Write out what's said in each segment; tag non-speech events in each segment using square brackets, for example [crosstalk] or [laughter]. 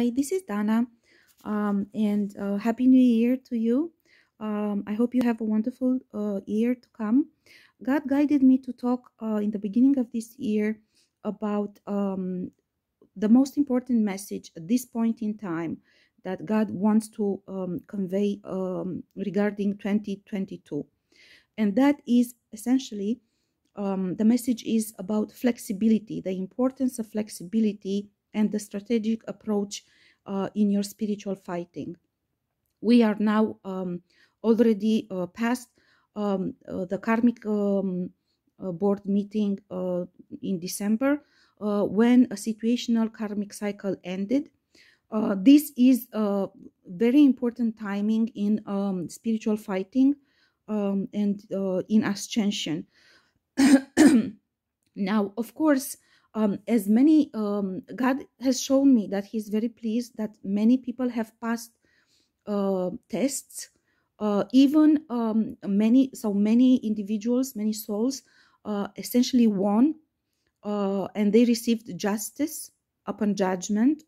Hi, this is Dana, um, and uh, Happy New Year to you. Um, I hope you have a wonderful uh, year to come. God guided me to talk uh, in the beginning of this year about um, the most important message at this point in time that God wants to um, convey um, regarding 2022. And that is essentially um, the message is about flexibility, the importance of flexibility and the strategic approach uh, in your spiritual fighting. We are now um, already uh, past um, uh, the karmic um, uh, board meeting uh, in December uh, when a situational karmic cycle ended. this is a very important timing in um, spiritual fighting um, and in ascension. [coughs] now, of course, um, as many um, god has shown me that he's very pleased that many people have passed uh, tests uh, even um, many so many individuals many souls uh, essentially won uh, and they received justice upon judgment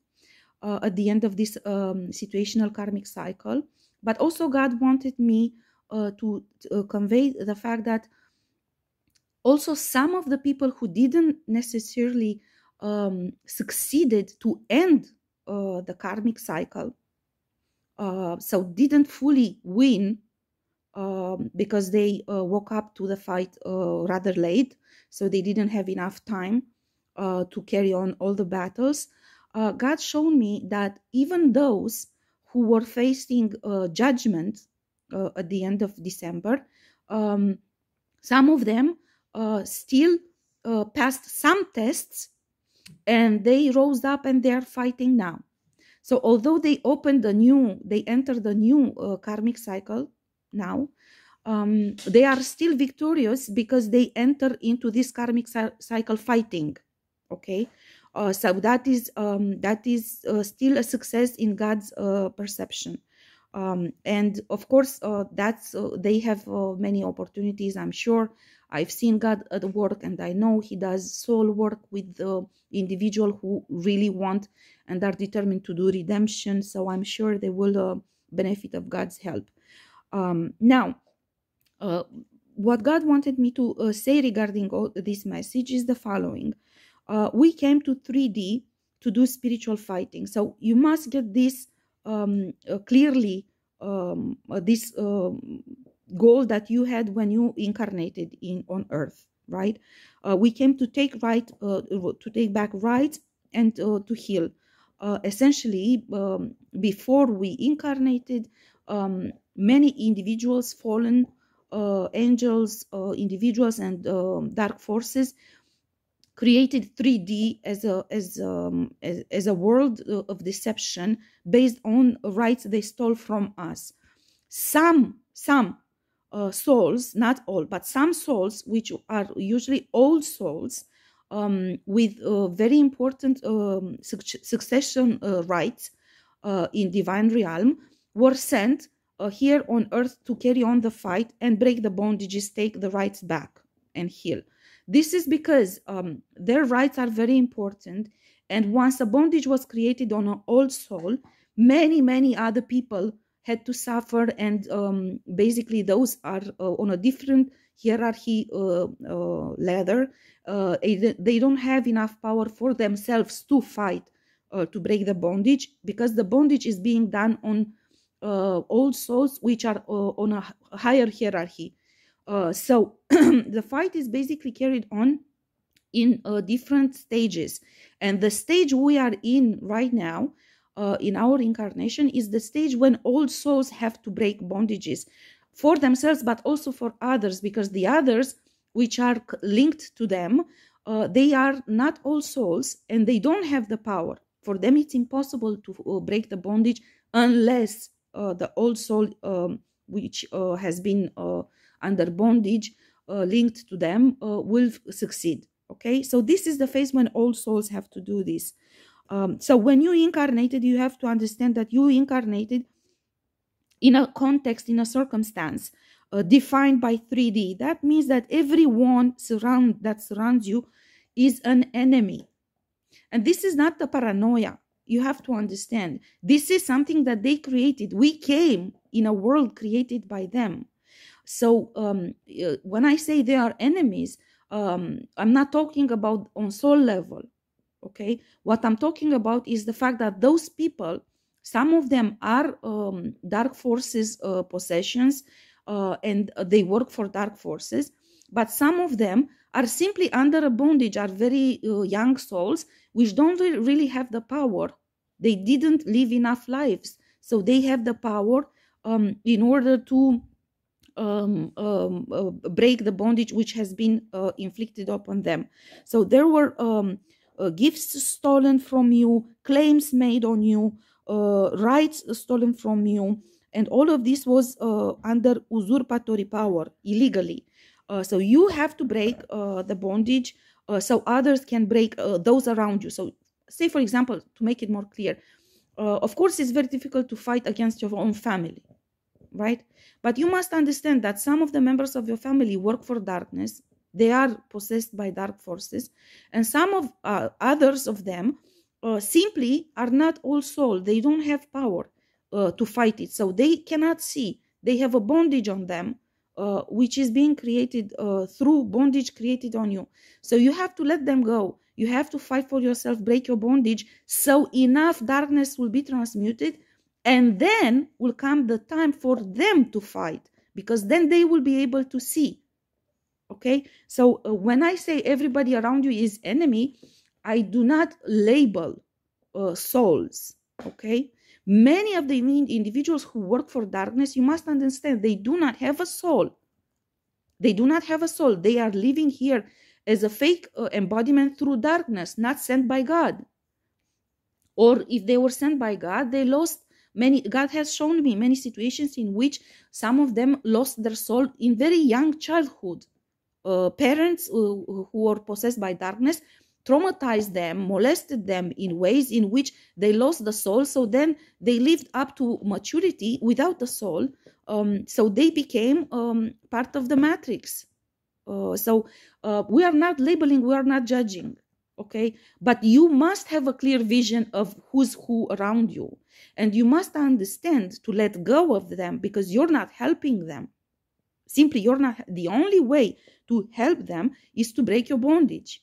uh, at the end of this um, situational karmic cycle. But also god wanted me uh, to, to convey the fact that also some of the people who didn't necessarily um, succeeded to end uh, the karmic cycle uh, so didn't fully win um, because they uh, woke up to the fight uh, rather late so they didn't have enough time uh, to carry on all the battles. Uh, god showed me that even those who were facing judgment at the end of december um, some of them uh, still uh, passed some tests and they rose up and they're fighting now. So although they opened the new, they entered the new uh, karmic cycle now, um, they are still victorious because they enter into this karmic cycle fighting. Okay, uh, so that is um, that is uh, still a success in God's uh, perception. Um, and of course, that's they have many opportunities. I'm sure I've seen God at work and I know He does soul work with the individual who really want and are determined to do redemption. So I'm sure they will uh, benefit of God's help. Um, now, uh, what God wanted me to uh, say regarding this message is the following. Uh, we came to 3D to do spiritual fighting. So you must get this um, uh, clearly, um, uh, this um, goal that you had when you incarnated in on earth right? Uh, we came to take right uh, to take back right and uh, to heal. Uh, essentially um, before we incarnated um, many individuals fallen uh, angels uh, individuals and um, dark forces created 3d as a as um, as, as a world of deception based on rights they stole from us. Some some uh, souls, not all, but some souls, which are usually old souls, um, with uh, very important um, succession uh, rights uh, in divine realm, were sent uh, here on earth to carry on the fight and break the bondages, take the rights back, and heal. This is because um, their rights are very important. And once a bondage was created on an old soul, many, many other people had to suffer and um, basically those are uh, on a different hierarchy uh, uh, ladder. Uh, they don't have enough power for themselves to fight uh, to break the bondage because the bondage is being done on uh, old souls which are on a higher hierarchy. So [clears throat] the fight is basically carried on in different stages. And the stage we are in right now uh, in our incarnation is the stage when all souls have to break bondages for themselves but also for others because the others which are linked to them uh, they are not all souls and they don't have the power. For them it's impossible to uh, break the bondage unless uh, the old soul um, which uh, has been uh, under bondage linked to them will succeed. Okay? So this is the phase when all souls have to do this um, so when you incarnated, you have to understand that you incarnated in a context, in a circumstance uh, defined by 3D. That means that everyone surround that surrounds you is an enemy. And this is not the paranoia. You have to understand. This is something that they created. We came in a world created by them. So um, uh, when I say they are enemies, um, I'm not talking about on soul level. Okay, what I'm talking about is the fact that those people, some of them are um, dark forces uh, possessions, uh, and they work for dark forces, but some of them are simply under a bondage, are very uh, young souls which don't really have the power. They didn't live enough lives, so they have the power um, in order to um, um, uh, break the bondage which has been uh, inflicted upon them. So there were um, uh, gifts stolen from you, claims made on you, uh, rights stolen from you, and all of this was uh, under usurpatory power illegally. Uh, so you have to break the bondage so others can break those around you. So, say for example, to make it more clear, of course, it's very difficult to fight against your own family right? But you must understand that some of the members of your family work for darkness. They are possessed by dark forces, and some of uh, others of them uh, simply are not all soul. They don't have power uh, to fight it, so they cannot see. They have a bondage on them, uh, which is being created uh, through bondage created on you. So you have to let them go. You have to fight for yourself, break your bondage, so enough darkness will be transmuted and then will come the time for them to fight because then they will be able to see okay? So uh, when i say everybody around you is enemy i do not label uh, souls okay? Many of the individuals who work for darkness you must understand they do not have a soul. They do not have a soul. They are living here as a fake uh, embodiment through darkness not sent by god. Or if they were sent by god they lost many god has shown me many situations in which some of them lost their soul in very young childhood uh, parents uh, who were possessed by darkness traumatized them molested them in ways in which they lost the soul. So then they lived up to maturity without the soul. Um, so they became um, part of the matrix. Uh, so uh, we are not labeling we are not judging okay? But you must have a clear vision of who's who around you. And you must understand to let go of them because you're not helping them. Simply, you're not the only way to help them is to break your bondage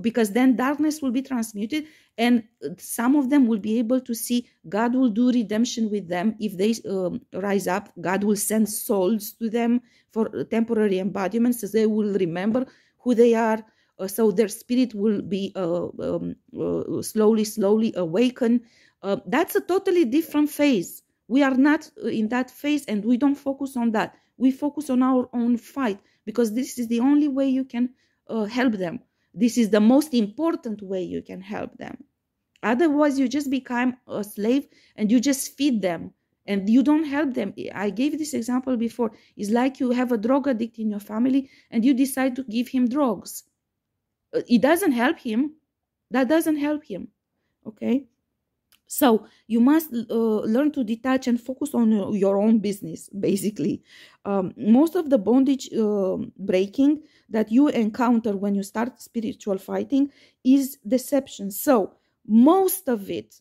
because then darkness will be transmuted and some of them will be able to see god will do redemption with them if they um, rise up god will send souls to them for temporary embodiments so they will remember who they are uh, so their spirit will be uh, um, uh, slowly slowly awakened uh, that's a totally different phase. We are not uh, in that phase and we don't focus on that. We focus on our own fight because this is the only way you can uh, help them. This is the most important way you can help them. Otherwise, you just become a slave and you just feed them and you don't help them. I gave this example before. It's like you have a drug addict in your family and you decide to give him drugs. Uh, it doesn't help him. That doesn't help him. Okay. So you must uh, learn to detach and focus on your own business, basically. Um, most of the bondage uh, breaking that you encounter when you start spiritual fighting is deception. So most of it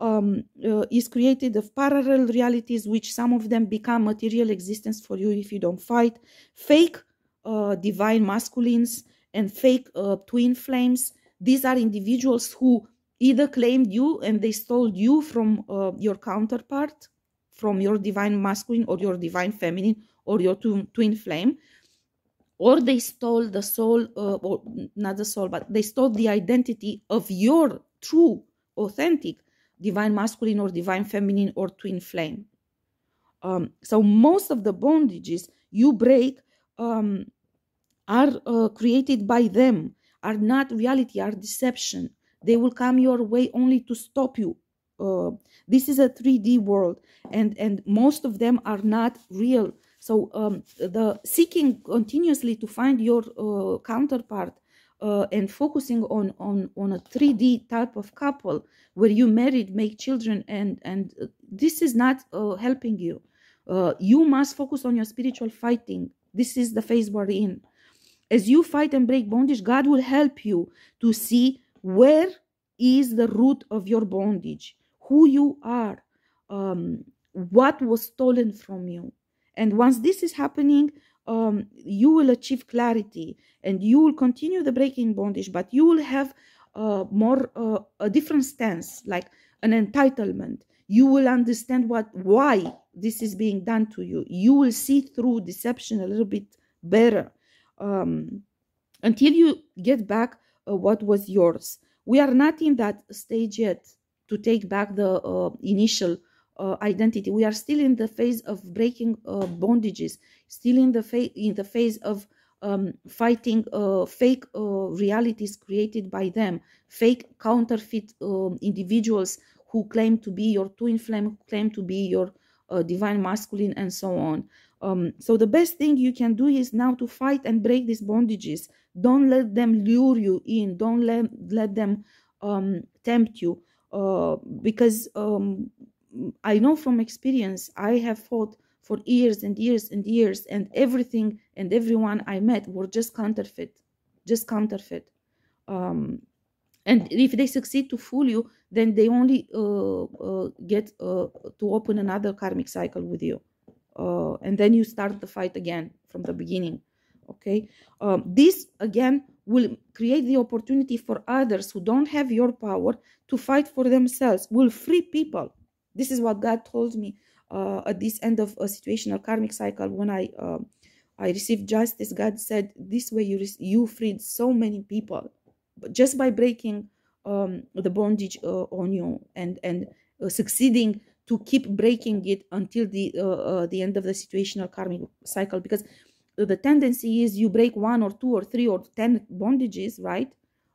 um, uh, is created of parallel realities, which some of them become material existence for you if you don't fight, fake uh, divine masculines, and fake uh, twin flames. These are individuals who either claimed you and they stole you from uh, your counterpart, from your divine masculine or your divine feminine or your twin, twin flame, or they stole the soul, uh, or not the soul, but they stole the identity of your true, authentic divine masculine or divine feminine or twin flame. Um, so most of the bondages you break um, are uh, created by them, are not reality, are deception they will come your way only to stop you. Uh, this is a 3d world and and most of them are not real. So um, the seeking continuously to find your uh, counterpart uh, and focusing on on on a 3d type of couple where you married make children and and uh, this is not uh, helping you. Uh, you must focus on your spiritual fighting. This is the phase we're in. As you fight and break bondage god will help you to see where is the root of your bondage? Who you are? Um, what was stolen from you? And once this is happening um, you will achieve clarity and you will continue the breaking bondage but you will have uh, more uh, a different stance like an entitlement. You will understand what why this is being done to you. You will see through deception a little bit better. Um, until you get back what was yours. We are not in that stage yet to take back the uh, initial uh, identity. We are still in the phase of breaking uh, bondages still in the phase in the phase of um, fighting uh, fake uh, realities created by them fake counterfeit um, individuals who claim to be your twin flame who claim to be your uh, divine masculine and so on. Um, so the best thing you can do is now to fight and break these bondages don't let them lure you in don't let, let them um, tempt you uh, because um, I know from experience, I have fought for years and years and years, and everything and everyone I met were just counterfeit, just counterfeit. Um, and if they succeed to fool you, then they only uh, uh, get uh, to open another karmic cycle with you. Uh, and then you start the fight again from the beginning. Okay. Um, this again will create the opportunity for others who don't have your power to fight for themselves, will free people this is what God told me uh, at this end of a situational karmic cycle when I uh, I received justice. God said, "This way you you freed so many people, but just by breaking um, the bondage uh, on you and and uh, succeeding to keep breaking it until the uh, uh, the end of the situational karmic cycle. Because the tendency is you break one or two or three or ten bondages, right?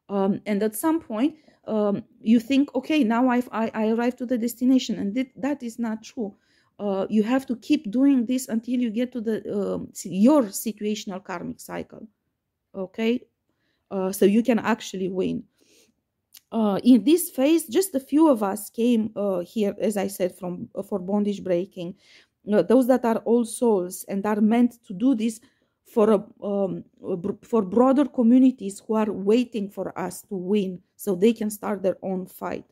Um, and at some point um, you think, okay, now I've, I, I arrived to the destination, and th- that is not true. Uh, you have to keep doing this until you get to the um, your situational karmic cycle. Okay, uh, so you can actually win. Uh, in this phase, just a few of us came uh, here, as I said, from uh, for bondage breaking. Those that are all souls and are meant to do this for a, um, for broader communities who are waiting for us to win so they can start their own fight.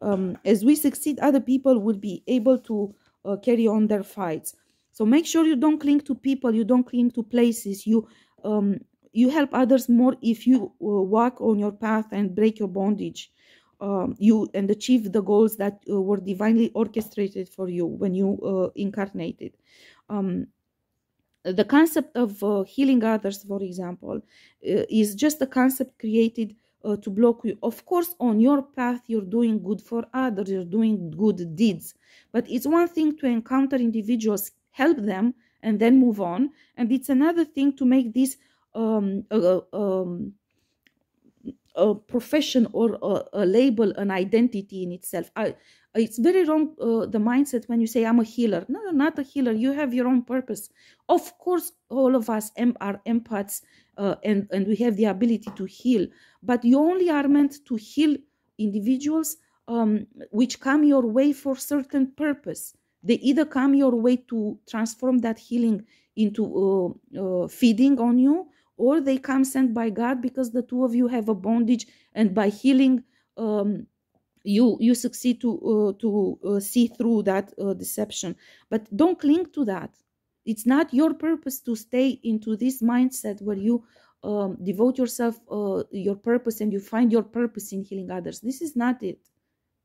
Um, as we succeed other people will be able to uh, carry on their fights. So make sure you don't cling to people you don't cling to places you um, you help others more if you uh, walk on your path and break your bondage um, you and achieve the goals that uh, were divinely orchestrated for you when you uh, incarnated um, the concept of uh, healing others, for example, uh, is just a concept created uh, to block you. Of course, on your path, you're doing good for others, you're doing good deeds. But it's one thing to encounter individuals, help them, and then move on. And it's another thing to make this um, a, profession or a, a, label, an identity in itself. I, it's very wrong uh, the mindset when you say i'm a healer. No you're not a healer. You have your own purpose. Of course all of us are empaths uh, and and we have the ability to heal but you only are meant to heal individuals um, which come your way for certain purpose. They either come your way to transform that healing into uh, uh feeding on you or they come sent by god because the two of you have a bondage and by healing um, you you succeed to uh, to uh, see through that uh, deception. But don't cling to that. It's not your purpose to stay into this mindset where you um, devote yourself uh, your purpose and you find your purpose in healing others. This is not it.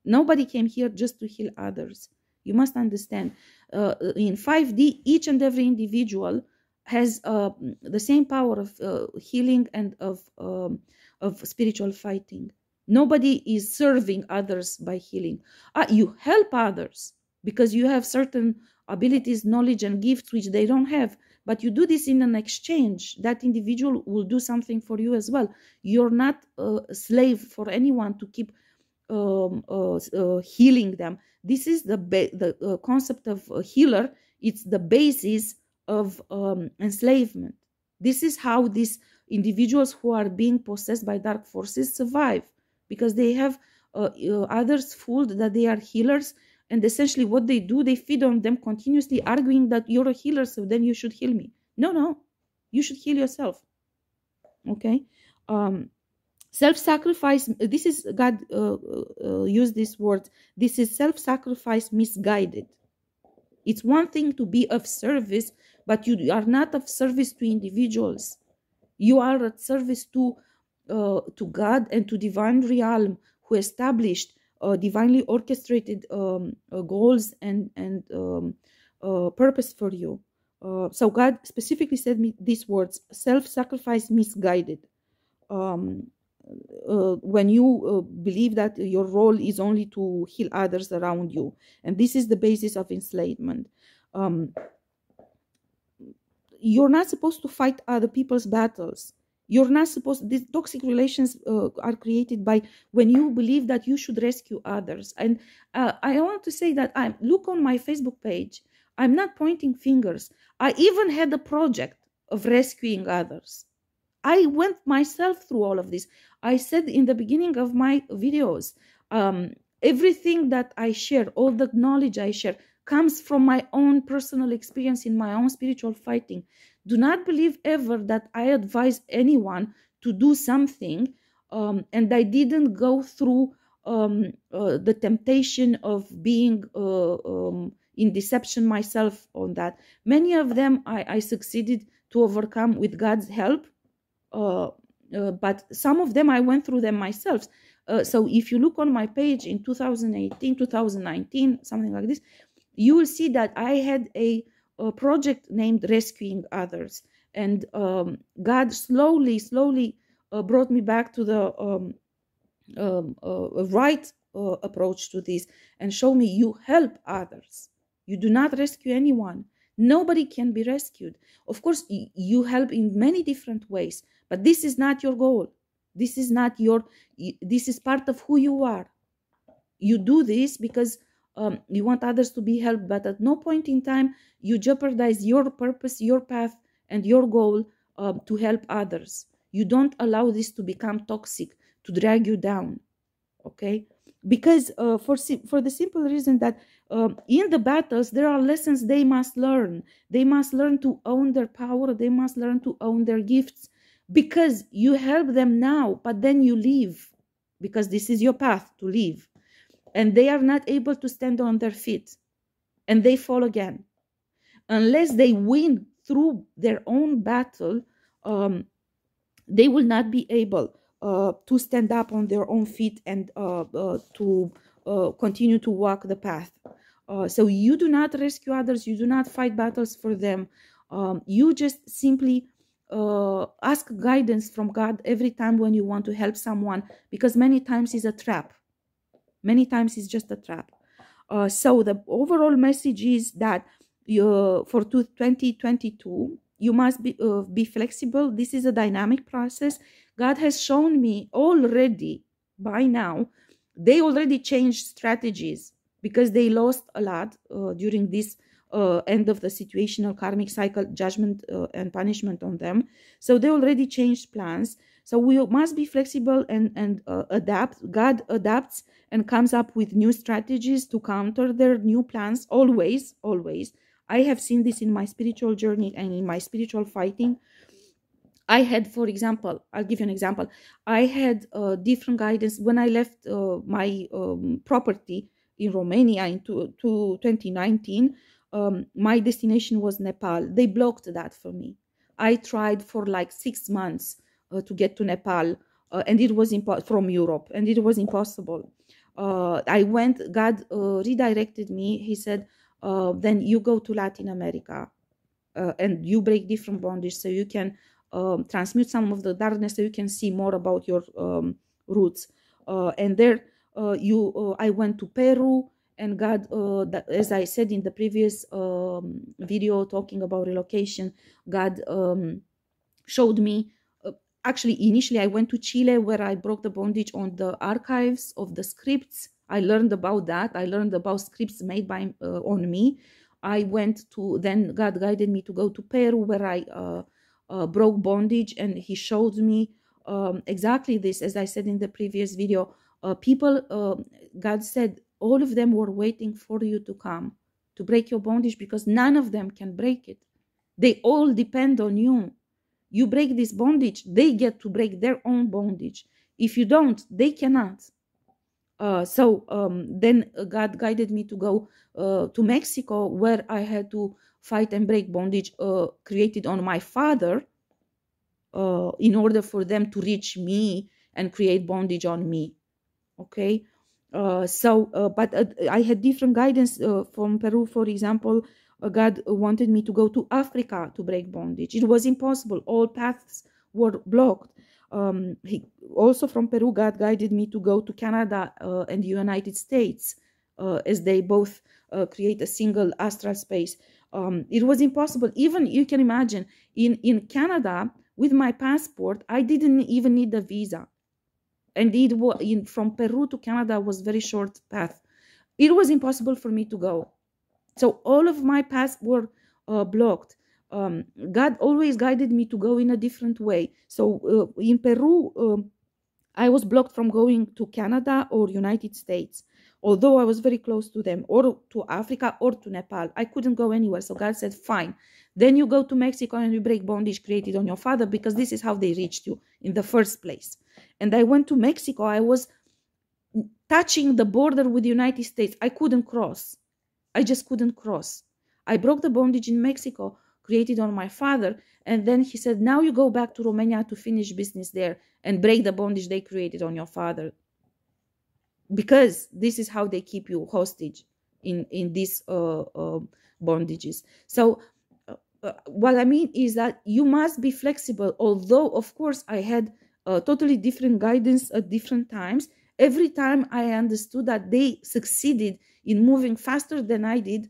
Nobody came here just to heal others. You must understand uh, in 5d each and every individual has uh, the same power of healing and of um, of spiritual fighting Nobody is serving others by healing. Uh, you help others because you have certain abilities, knowledge, and gifts which they don't have. But you do this in an exchange. That individual will do something for you as well. You're not a slave for anyone to keep um, uh, uh, healing them. This is the the uh, concept of a healer. It's the basis of um, enslavement. This is how these individuals who are being possessed by dark forces survive because they have uh, uh, others fooled that they are healers and essentially what they do they feed on them continuously arguing that you're a healer so then you should heal me. No no. You should heal yourself. Okay? Um self-sacrifice this is god uh, uh, used this word. This is self-sacrifice misguided. It's one thing to be of service but you are not of service to individuals. You are of service to uh, to god and to divine realm who established uh, divinely orchestrated um, uh, goals and and um, uh, purpose for you. So god specifically said me these words self-sacrifice misguided. Um, uh, when you uh, believe that your role is only to heal others around you. And this is the basis of enslavement. Um, you're not supposed to fight other people's battles. You're not supposed these toxic relations uh, are created by when you believe that you should rescue others. And uh, i want to say that i look on my facebook page. I'm not pointing fingers. I even had a project of rescuing others. I went myself through all of this. I said in the beginning of my videos, um, everything that I share, all the knowledge I share, comes from my own personal experience in my own spiritual fighting. Do not believe ever that I advise anyone to do something um, and I didn't go through um, uh, the temptation of being uh, um, in deception myself on that. Many of them I, I succeeded to overcome with God's help uh, uh, but some of them I went through them myself. Uh, so if you look on my page in 2018, 2019, something like this, you will see that I had a, a project named Rescuing Others. And um, God slowly, slowly uh, brought me back to the um, um, uh, right uh, approach to this and show me you help others. You do not rescue anyone. Nobody can be rescued. Of course, you help in many different ways, but this is not your goal. This is not your, this is part of who you are. You do this because um, you want others to be helped, but at no point in time you jeopardize your purpose, your path, and your goal um, to help others. You don't allow this to become toxic, to drag you down. Okay? Because uh, for for the simple reason that uh, in the battles there are lessons they must learn. They must learn to own their power. They must learn to own their gifts because you help them now, but then you leave because this is your path to leave. And they are not able to stand on their feet and they fall again. Unless they win through their own battle, um, they will not be able uh, to stand up on their own feet and uh, uh, to uh, continue to walk the path. Uh, so you do not rescue others, you do not fight battles for them. Um, you just simply uh, ask guidance from God every time when you want to help someone because many times it's a trap. Many times it's just a trap. Uh, so the overall message is that you, for 2022 you must be uh, be flexible. This is a dynamic process. God has shown me already by now. They already changed strategies because they lost a lot uh, during this uh, end of the situational karmic cycle judgment uh, and punishment on them so they already changed plans so we must be flexible and and uh, adapt god adapts and comes up with new strategies to counter their new plans always always. I have seen this in my spiritual journey and in my spiritual fighting. I had for example i'll give you an example. I had uh, different guidance. When i left uh, my um, property in romania in to, to 2019 um, my destination was Nepal. They blocked that for me. I tried for like six months to get to Nepal, uh, and it was impo- from Europe, and it was impossible. Uh, I went. God uh, redirected me. He said, uh, "Then you go to Latin America, uh, and you break different bondages, so you can um, transmute some of the darkness, so you can see more about your um, roots." and there, you, I went to Peru and God, uh, that, as I said in the previous um, video talking about relocation, God um, showed me. Actually, initially, I went to Chile where I broke the bondage on the archives of the scripts. I learned about that. I learned about scripts made by uh, on me. I went to then God guided me to go to Peru where I uh, uh, broke bondage, and He showed me um, exactly this, as I said in the previous video. Uh, people, uh, God said, all of them were waiting for you to come to break your bondage because none of them can break it. They all depend on you. You break this bondage, they get to break their own bondage. If you don't, they cannot. Uh, so um, then God guided me to go uh, to Mexico, where I had to fight and break bondage uh, created on my father uh, in order for them to reach me and create bondage on me. Okay. Uh, so, uh, but I had different guidance from Peru, for example. God wanted me to go to Africa to break bondage. It was impossible. All paths were blocked. Um, he also from Peru, God guided me to go to Canada uh, and the United States, uh, as they both uh, create a single astral space. Um, it was impossible. Even you can imagine in in Canada with my passport, I didn't even need a visa, was in from Peru to Canada was very short path. It was impossible for me to go. So all of my paths were uh, blocked um, God always guided me to go in a different way. So uh, in Peru, um, I was blocked from going to Canada or United States, although I was very close to them, or to Africa or to Nepal. I couldn't go anywhere. So God said, fine. Then you go to Mexico and you break bondage created on your father because this is how they reached you in the first place. And I went to Mexico. I was touching the border with the United States. I couldn't cross. I just couldn't cross. I broke the bondage in Mexico created on my father. And then he said, Now you go back to Romania to finish business there and break the bondage they created on your father. Because this is how they keep you hostage in, in these uh, uh, bondages. So, uh, uh, what I mean is that you must be flexible. Although, of course, I had totally different guidance at different times. Every time I understood that they succeeded in moving faster than I did,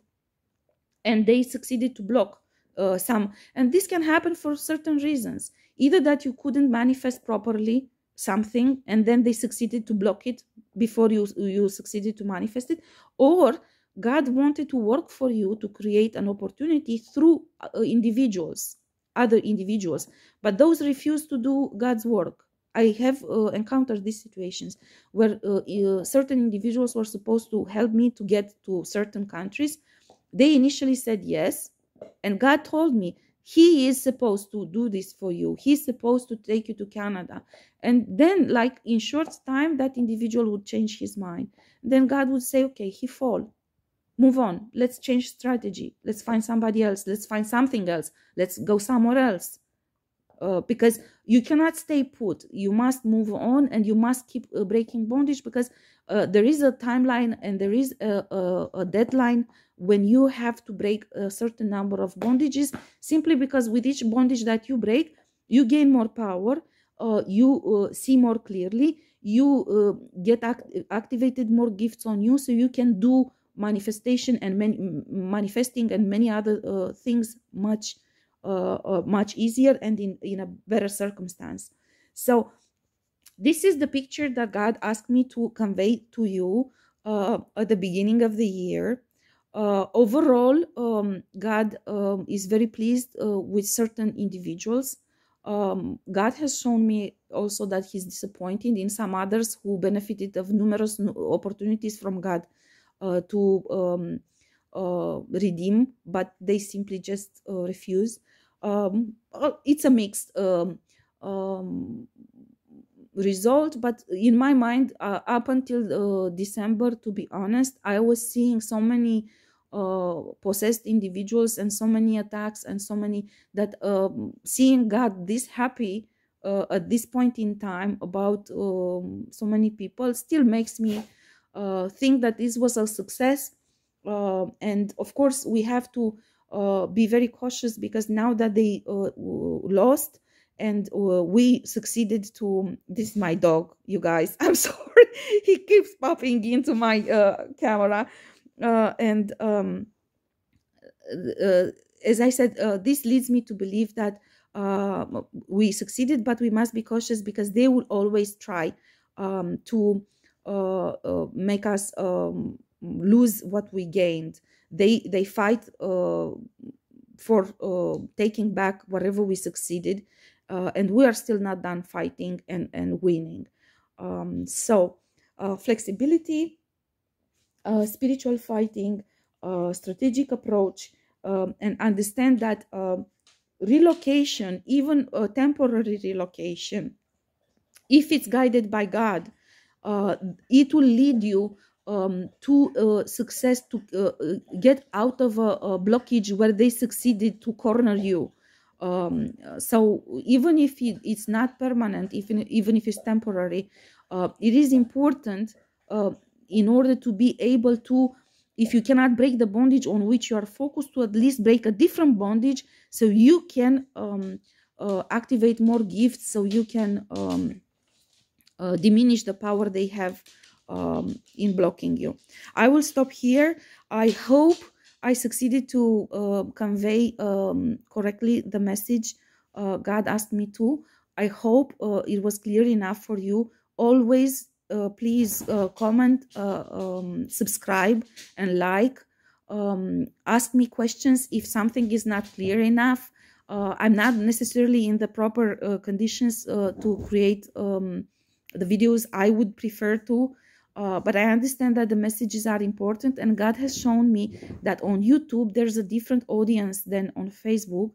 and they succeeded to block uh, some. And this can happen for certain reasons. Either that you couldn't manifest properly something and then they succeeded to block it before you you succeeded to manifest it or god wanted to work for you to create an opportunity through uh, individuals other individuals. But those refuse to do god's work i have uh, encountered these situations where uh, certain individuals were supposed to help me to get to certain countries they initially said yes and God told me, He is supposed to do this for you. He's supposed to take you to Canada. And then, like in short time, that individual would change his mind. Then God would say, Okay, he fall. Move on. Let's change strategy. Let's find somebody else. Let's find something else. Let's go somewhere else. Uh, because you cannot stay put. You must move on and you must keep uh, breaking bondage because uh, there is a timeline and there is a, a, a, deadline when you have to break a certain number of bondages simply because with each bondage that you break you gain more power uh, you uh, see more clearly you uh, get act activated more gifts on you so you can do manifestation and many, manifesting and many other things much much easier and in, in a better circumstance so this is the picture that God asked me to convey to you uh, at the beginning of the year. Uh, overall, um, God um, is very pleased uh, with certain individuals. Um, God has shown me also that He's disappointed in some others who benefited of numerous opportunities from God uh, to um, uh, redeem, but they simply just uh, refuse. Um, it's a mixed um, result but in my mind uh, up until uh, december to be honest i was seeing so many uh, possessed individuals and so many attacks and so many that um, seeing god this happy uh, at this point in time about um, so many people still makes me uh, think that this was a success. Uh, and of course we have to be very cautious because now that they lost and uh, we succeeded to this is my dog you guys [laughs] i'm sorry he keeps popping into my uh, camera uh, and um, uh, as i said uh, this leads me to believe that uh, we succeeded but we must be cautious because they will always try um, to make us um, lose what we gained they they fight for taking back whatever we succeeded uh, and we are still not done fighting and, and winning. Um, so, uh, flexibility, uh, spiritual fighting, uh, strategic approach, um, and understand that relocation, even a temporary relocation, if it's guided by God, uh, it will lead you um, to uh, success to uh, get out of a, a, blockage where they succeeded to corner you. Um, so even if it, it's not permanent, even even if it's temporary, uh, it is important uh, in order to be able to if you cannot break the bondage on which you are focused to at least break a different bondage so you can um, uh, activate more gifts so you can um, uh, diminish the power they have um, in blocking you i will stop here i hope i succeeded to uh, convey um, correctly the message uh, god asked me to i hope uh, it was clear enough for you always uh, please uh, comment, uh, um, subscribe, and like. Um, ask me questions if something is not clear enough. I'm not necessarily in the proper conditions to create um, the videos I would prefer to. Uh, but I understand that the messages are important, and God has shown me that on YouTube there's a different audience than on Facebook,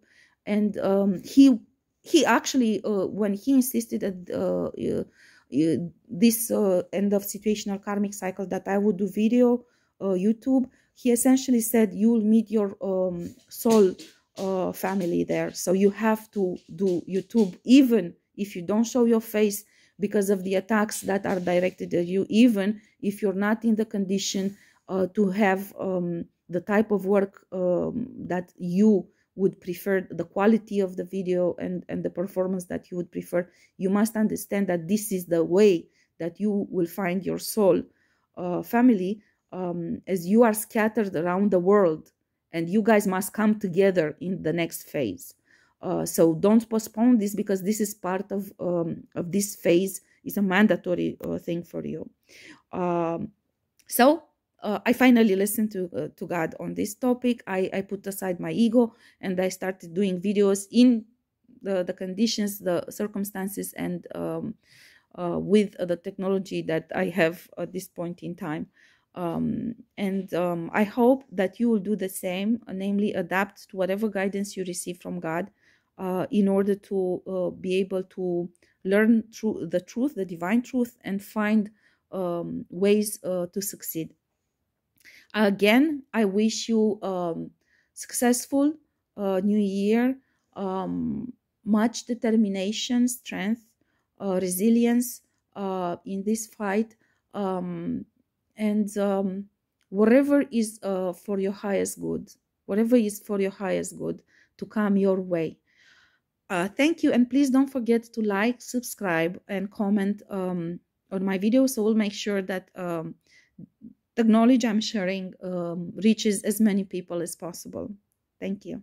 and um, He He actually uh, when He insisted that uh, this uh, end of situational karmic cycle that I would do video, uh, YouTube, he essentially said you'll meet your um, soul uh, family there. So you have to do YouTube even if you don't show your face because of the attacks that are directed at you, even if you're not in the condition uh, to have um, the type of work um, that you would prefer the quality of the video and, and the performance that you would prefer, you must understand that this is the way that you will find your soul uh, family um, as you are scattered around the world and you guys must come together in the next phase. Uh, so don't postpone this because this is part of um, of this phase. It's a mandatory uh, thing for you. Um, so uh, I finally listened to uh, to God on this topic. I, I put aside my ego and I started doing videos in the, the conditions, the circumstances, and um, uh, with the technology that I have at this point in time. Um, and um, I hope that you will do the same, namely adapt to whatever guidance you receive from God uh, in order to uh, be able to learn through the truth, the divine truth, and find um, ways uh, to succeed. Again, I wish you um, successful uh, new year, um, much determination, strength, uh, resilience uh, in this fight, um, and um, whatever is for your highest good, whatever is for your highest good to come your way. Uh, thank you, and please don't forget to like, subscribe, and comment um, on my video. So we'll make sure that um, the knowledge I'm sharing um, reaches as many people as possible. Thank you.